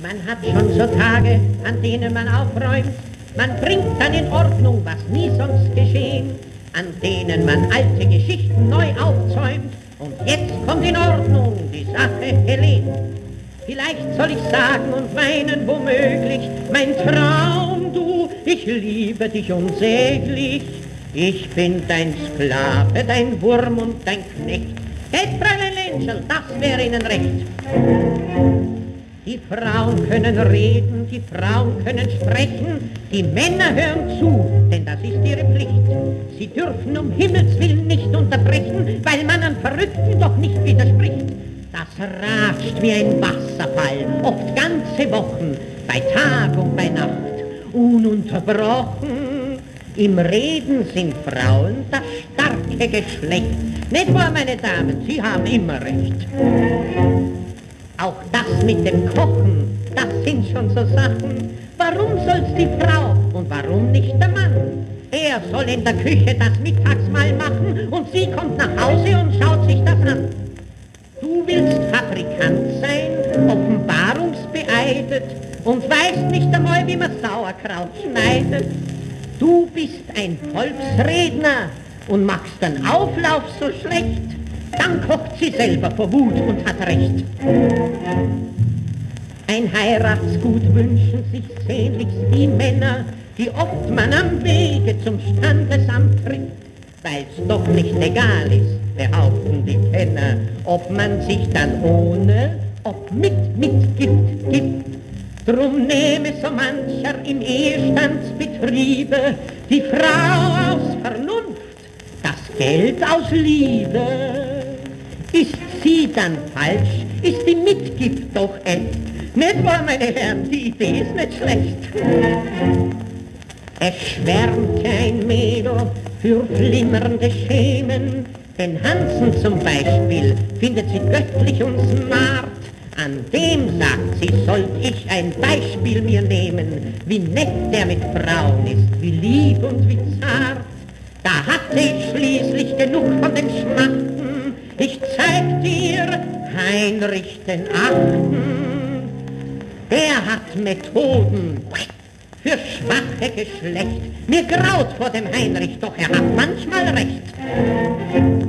Man hat schon so Tage, an denen man aufräumt, man bringt dann in Ordnung, was nie sonst geschehen, an denen man alte Geschichten neu aufzäumt, und jetzt kommt in Ordnung die Sache Helen. Vielleicht soll ich sagen und weinen womöglich, mein Traum, du, ich liebe dich unsäglich. Ich bin dein Sklave, dein Wurm und dein Knecht. Geht, Fräulein Lenschel, das wäre Ihnen recht. Die Frauen können reden, die Frauen können sprechen, die Männer hören zu, denn das ist ihre Pflicht. Sie dürfen um Himmels Willen nicht unterbrechen, weil man an Verrückten doch nicht widerspricht. Das ratscht wie ein Wasserfall, oft ganze Wochen, bei Tag und bei Nacht, ununterbrochen. Im Reden sind Frauen das starke Geschlecht. Nicht wahr, meine Damen, Sie haben immer recht. Auch das mit dem Kochen, das sind schon so Sachen. Warum soll's die Frau und warum nicht der Mann? Er soll in der Küche das Mittagsmahl machen und sie kommt nach Hause und schaut sich das an. Du willst Fabrikant sein, offenbarungsbeeidet und weißt nicht einmal, wie man Sauerkraut schneidet. Du bist ein Volksredner und machst den Auflauf so schlecht, dann kocht sie selber vor Wut und hat recht. Ein Heiratsgut wünschen sich sehnlichst die Männer, die oft man am Wege zum Standesamt tritt, weil's doch nicht egal ist, behaupten die Kenner, ob man sich dann ohne, ob mit Mitgift gibt. Drum nehme so mancher im Ehestandsbetriebe die Frau aus Vernunft, Geld aus Liebe. Ist sie dann falsch, ist die Mitgift doch echt. Nicht wahr, meine Herren, die Idee ist nicht schlecht. Es schwärmt ein Mädel für flimmernde Schemen, den Hansen zum Beispiel findet sie göttlich und smart. An dem, sagt sie, sollt ich ein Beispiel mir nehmen, wie nett der mit Frauen ist, wie lieb und wie zart. Da hatte ich schließlich genug von den Schmachten, ich zeig dir Heinrich den Achten. Der hat Methoden für schwache Geschlecht. Mir graut vor dem Heinrich, doch er hat manchmal recht.